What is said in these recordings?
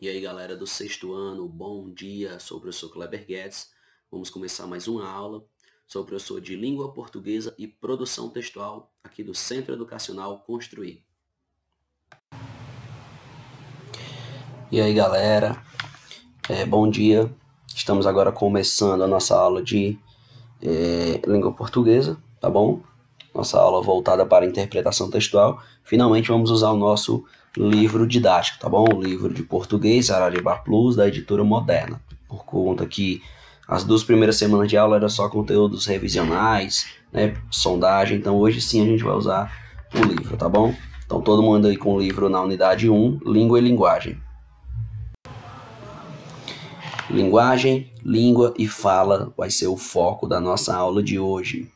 E aí, galera do sexto ano, bom dia. Sou o professor Kleber Guedes. Vamos começar mais uma aula. Sou professor de Língua Portuguesa e Produção Textual aqui do Centro Educacional Construir. E aí, galera. É, bom dia. Estamos agora começando a nossa aula de é, Língua Portuguesa, tá bom? Nossa aula voltada para interpretação textual. Finalmente vamos usar o nosso livro didático, tá bom? O livro de português, Arariba Plus, da editora Moderna. Por conta que as duas primeiras semanas de aula era só conteúdos revisionais, né? Sondagem. Então hoje sim a gente vai usar o livro, tá bom? Então todo mundo aí com o livro na unidade 1, Língua e Linguagem. Linguagem, língua e fala vai ser o foco da nossa aula de hoje.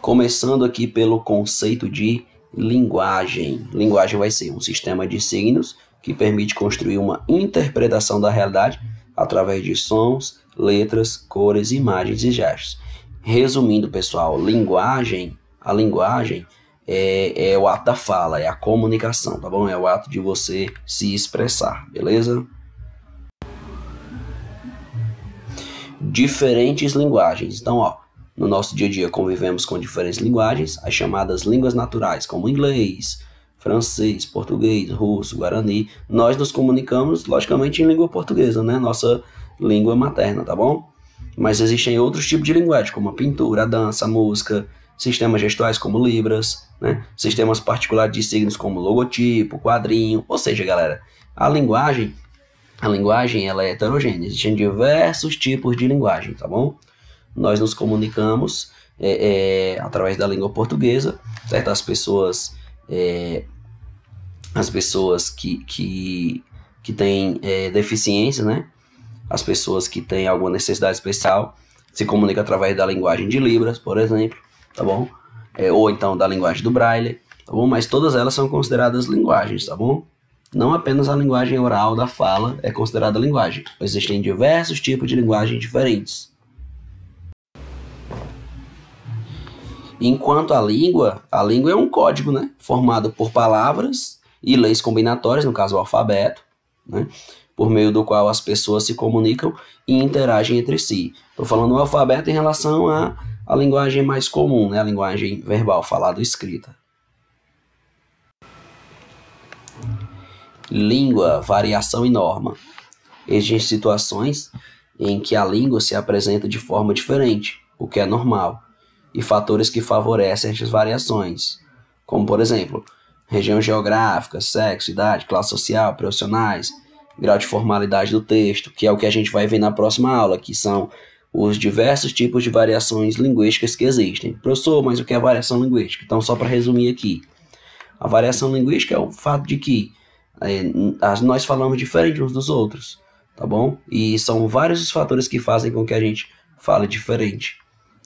Começando aqui pelo conceito de linguagem. Linguagem vai ser um sistema de signos que permite construir uma interpretação da realidade através de sons, letras, cores, imagens e gestos. Resumindo, pessoal, linguagem, a linguagem é, é o ato da fala, é a comunicação, tá bom? É o ato de você se expressar, beleza? Diferentes linguagens. Então, ó, no nosso dia a dia convivemos com diferentes linguagens, as chamadas línguas naturais, como inglês, francês, português, russo, guarani. Nós nos comunicamos, logicamente, em língua portuguesa, né? Nossa língua materna, tá bom? Mas existem outros tipos de linguagem, como a pintura, a dança, a música, sistemas gestuais como libras, né? Sistemas particulares de signos como logotipo, quadrinho. Ou seja, galera, a linguagem, a linguagem ela é heterogênea. Existem diversos tipos de linguagem, tá bom? Nós nos comunicamos é, é, através da língua portuguesa, certo? As pessoas, é, as pessoas que, que, que têm é, deficiência, né? As pessoas que têm alguma necessidade especial se comunicam através da linguagem de Libras, por exemplo, tá bom? É, ou então da linguagem do Braille, tá bom? Mas todas elas são consideradas linguagens, tá bom? Não apenas a linguagem oral da fala é considerada linguagem. Existem diversos tipos de linguagem diferentes. Enquanto a língua, a língua é um código, né? Formado por palavras e leis combinatórias, no caso o alfabeto, né? Por meio do qual as pessoas se comunicam e interagem entre si. Estou falando o alfabeto em relação à, à linguagem mais comum, né? A linguagem verbal, falada escrita. Língua, variação e norma. Existem situações em que a língua se apresenta de forma diferente, o que é normal e fatores que favorecem essas variações, como por exemplo, região geográfica, sexo, idade, classe social, profissionais, grau de formalidade do texto, que é o que a gente vai ver na próxima aula, que são os diversos tipos de variações linguísticas que existem. Professor, mas o que é variação linguística? Então, só para resumir aqui, a variação linguística é o fato de que é, nós falamos diferente uns dos outros, tá bom? E são vários os fatores que fazem com que a gente fale diferente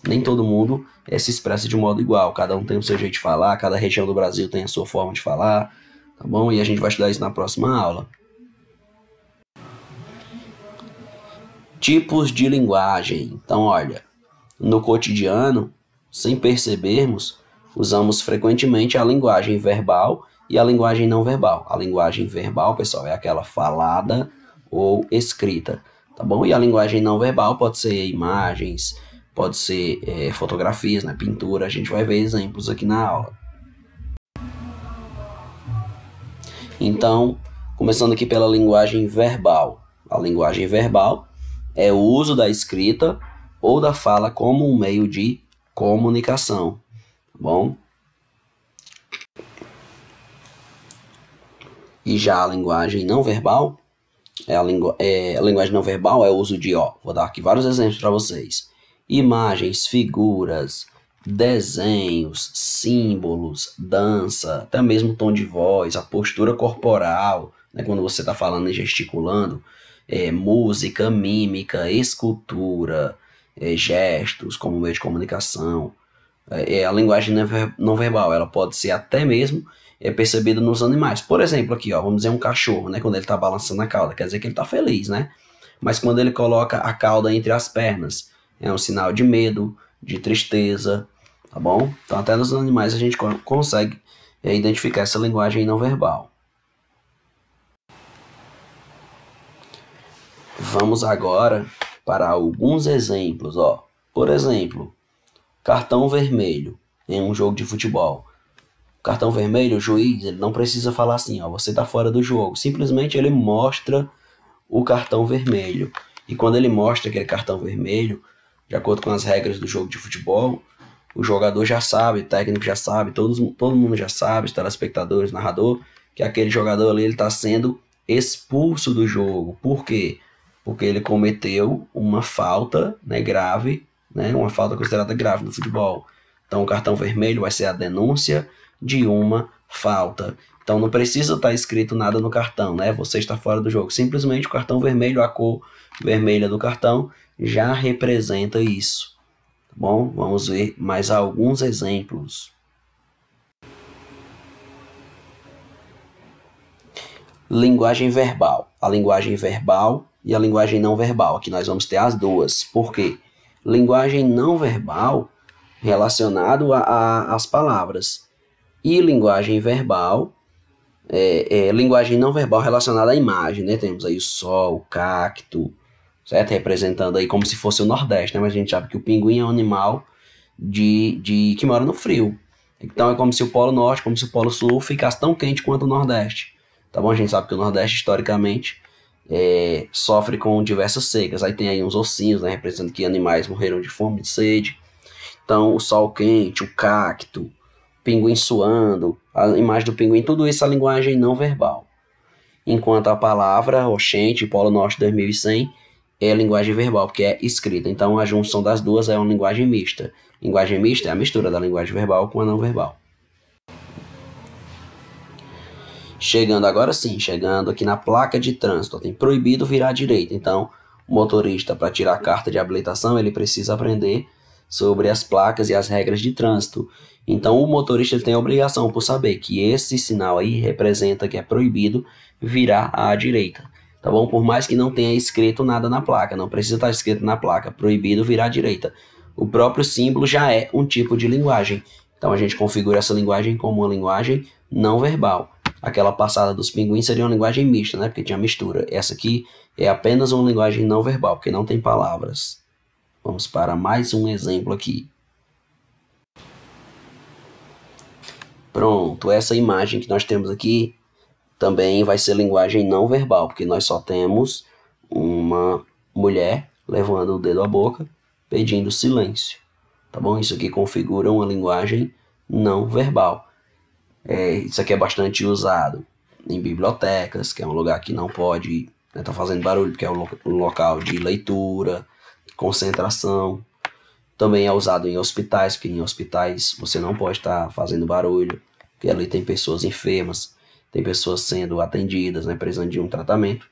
nem todo mundo é, se expressa de modo igual. Cada um tem o seu jeito de falar, cada região do Brasil tem a sua forma de falar, tá bom? E a gente vai estudar isso na próxima aula. Tipos de linguagem. Então, olha, no cotidiano, sem percebermos, usamos frequentemente a linguagem verbal e a linguagem não verbal. A linguagem verbal, pessoal, é aquela falada ou escrita, tá bom? E a linguagem não verbal pode ser imagens, pode ser é, fotografias, né, pintura, a gente vai ver exemplos aqui na aula. Então, começando aqui pela linguagem verbal. A linguagem verbal é o uso da escrita ou da fala como um meio de comunicação, tá bom? E já a linguagem não verbal, é a, lingu é, a linguagem não verbal é o uso de, ó, vou dar aqui vários exemplos para vocês imagens, figuras, desenhos, símbolos, dança, até mesmo tom de voz, a postura corporal, né, quando você está falando e gesticulando, é, música, mímica, escultura, é, gestos como meio de comunicação. É, é a linguagem não verbal, ela pode ser até mesmo é, percebida nos animais. Por exemplo, aqui, ó, vamos dizer um cachorro, né, quando ele está balançando a cauda, quer dizer que ele está feliz, né? Mas quando ele coloca a cauda entre as pernas, é um sinal de medo, de tristeza, tá bom? Então, até nos animais a gente consegue é, identificar essa linguagem não verbal. Vamos agora para alguns exemplos, ó. Por exemplo, cartão vermelho em um jogo de futebol. Cartão vermelho, o juiz ele não precisa falar assim, ó, você está fora do jogo. Simplesmente ele mostra o cartão vermelho. E quando ele mostra aquele é cartão vermelho, de acordo com as regras do jogo de futebol, o jogador já sabe, o técnico já sabe, todos, todo mundo já sabe, os telespectadores, narrador, que aquele jogador ali está sendo expulso do jogo. Por quê? Porque ele cometeu uma falta né, grave, né, uma falta considerada grave no futebol. Então o cartão vermelho vai ser a denúncia de uma falta. Então não precisa estar tá escrito nada no cartão, né? Você está fora do jogo. Simplesmente o cartão vermelho, a cor vermelha do cartão, já representa isso. Tá bom? Vamos ver mais alguns exemplos. Linguagem verbal. A linguagem verbal e a linguagem não verbal. Aqui nós vamos ter as duas. Por quê? Linguagem não verbal relacionado às palavras e linguagem verbal, é, é, linguagem não verbal relacionada à imagem, né? Temos aí o sol, o cacto, certo? Representando aí como se fosse o Nordeste, né? Mas a gente sabe que o pinguim é um animal de, de que mora no frio. Então é como se o Polo Norte, como se o Polo Sul ficasse tão quente quanto o Nordeste. Tá bom? A gente sabe que o Nordeste, historicamente, é, sofre com diversas secas. Aí tem aí uns ossinhos, né? Representando que animais morreram de fome, de sede. Então, o sol quente, o cacto, pinguim suando, a imagem do pinguim, tudo isso é a linguagem não verbal. Enquanto a palavra Oxente, Polo Norte 2100, é linguagem verbal, porque é escrita. Então a junção das duas é uma linguagem mista. Linguagem mista é a mistura da linguagem verbal com a não verbal. Chegando agora sim, chegando aqui na placa de trânsito, tem proibido virar à direita. Então, o motorista, para tirar a carta de habilitação, ele precisa aprender sobre as placas e as regras de trânsito. Então o motorista tem a obrigação por saber que esse sinal aí representa que é proibido virar à direita. Tá bom? Por mais que não tenha escrito nada na placa, não precisa estar escrito na placa proibido virar à direita. O próprio símbolo já é um tipo de linguagem. Então a gente configura essa linguagem como uma linguagem não verbal. Aquela passada dos pinguins seria uma linguagem mista, né? Porque tinha mistura. Essa aqui é apenas uma linguagem não verbal, porque não tem palavras. Vamos para mais um exemplo aqui. Pronto, essa imagem que nós temos aqui também vai ser linguagem não verbal, porque nós só temos uma mulher levando o dedo à boca, pedindo silêncio. Tá bom? Isso aqui configura uma linguagem não verbal. É, isso aqui é bastante usado em bibliotecas, que é um lugar que não pode estar né, tá fazendo barulho, porque é um, um local de leitura, concentração. Também é usado em hospitais, porque em hospitais você não pode estar fazendo barulho, porque ali tem pessoas enfermas, tem pessoas sendo atendidas, né, precisando de um tratamento.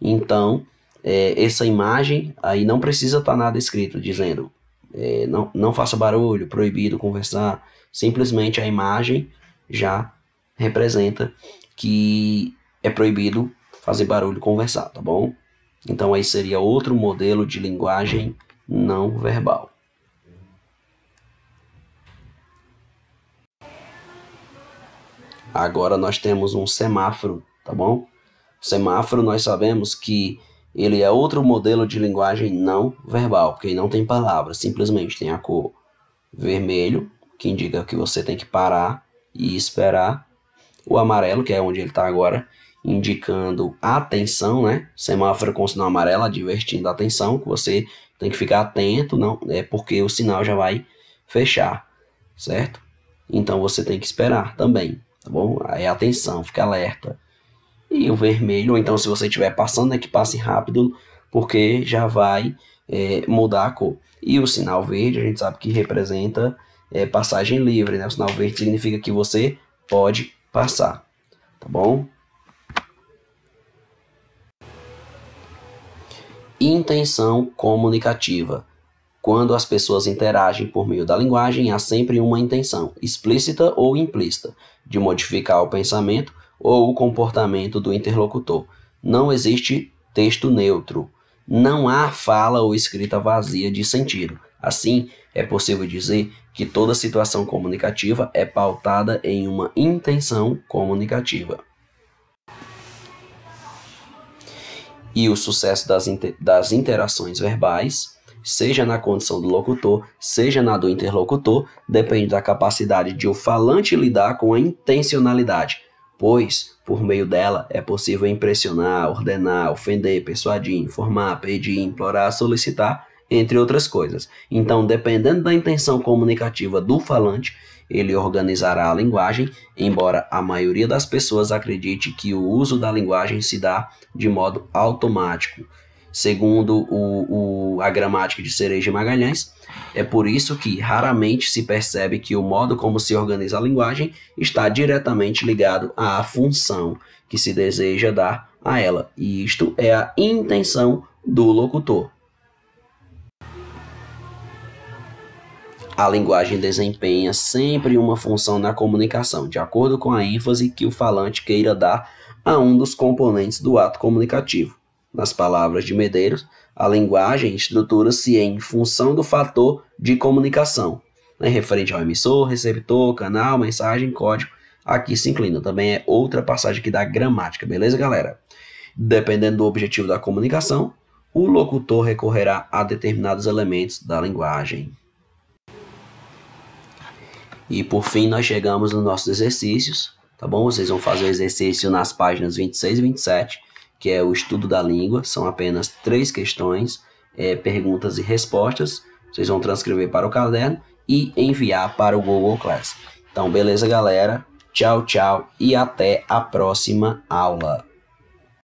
Então, é, essa imagem aí não precisa estar nada escrito dizendo é, não, não faça barulho, proibido conversar. Simplesmente a imagem já representa que é proibido fazer barulho conversar, tá bom? Então aí seria outro modelo de linguagem não verbal. Agora nós temos um semáforo, tá bom? O semáforo nós sabemos que ele é outro modelo de linguagem não verbal, porque ele não tem palavras, simplesmente tem a cor vermelho, que indica que você tem que parar e esperar. O amarelo, que é onde ele está agora, indicando atenção, né? Semáforo com sinal amarelo advertindo a atenção, que você tem que ficar atento, não é porque o sinal já vai fechar, certo? Então você tem que esperar também, tá bom? Aí atenção, fica alerta. E o vermelho, então se você estiver passando, é que passe rápido, porque já vai é, mudar a cor. E o sinal verde, a gente sabe que representa é, passagem livre, né? O sinal verde significa que você pode passar, tá bom? Intenção comunicativa. Quando as pessoas interagem por meio da linguagem, há sempre uma intenção, explícita ou implícita, de modificar o pensamento ou o comportamento do interlocutor. Não existe texto neutro. Não há fala ou escrita vazia de sentido. Assim, é possível dizer que toda situação comunicativa é pautada em uma intenção comunicativa. E o sucesso das, inter das interações verbais, seja na condição do locutor, seja na do interlocutor, depende da capacidade de o falante lidar com a intencionalidade, pois, por meio dela, é possível impressionar, ordenar, ofender, persuadir, informar, pedir, implorar, solicitar, entre outras coisas. Então, dependendo da intenção comunicativa do falante, ele organizará a linguagem, embora a maioria das pessoas acredite que o uso da linguagem se dá de modo automático. Segundo o, o, a gramática de Cereja Magalhães, é por isso que raramente se percebe que o modo como se organiza a linguagem está diretamente ligado à função que se deseja dar a ela, e isto é a intenção do locutor. A linguagem desempenha sempre uma função na comunicação, de acordo com a ênfase que o falante queira dar a um dos componentes do ato comunicativo. Nas palavras de Medeiros, a linguagem estrutura-se em função do fator de comunicação, né, referente ao emissor, receptor, canal, mensagem, código. Aqui se inclina. Também é outra passagem aqui da gramática, beleza, galera? Dependendo do objetivo da comunicação, o locutor recorrerá a determinados elementos da linguagem. E por fim, nós chegamos nos nossos exercícios, tá bom? Vocês vão fazer o exercício nas páginas 26 e 27, que é o estudo da língua. São apenas três questões, é, perguntas e respostas. Vocês vão transcrever para o caderno e enviar para o Google Class. Então, beleza, galera? Tchau, tchau e até a próxima aula.